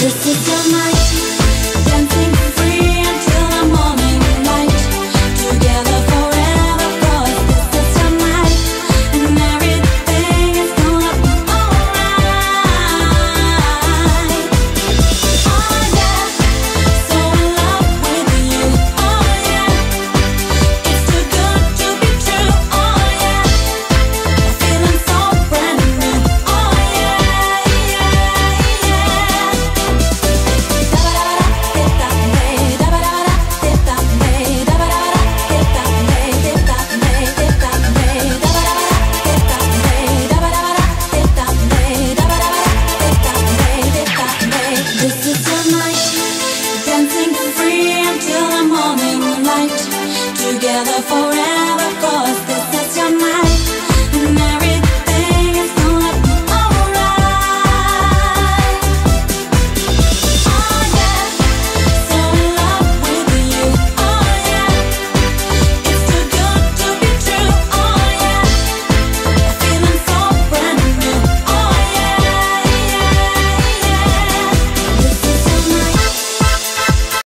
This is my together forever.